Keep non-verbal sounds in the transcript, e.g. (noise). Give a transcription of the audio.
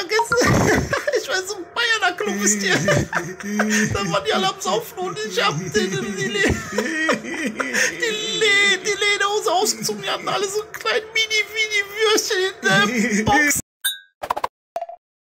vergessen. (laughs) Ich weiß, so ein Bayerner Club, ist hier. (laughs) Da waren die alle am Saufen und ich hab die, die, die, die, (laughs) die Lederhose ausgezogen. Die hatten alle so ein kleines Mini-Mini-Würstchen in der Box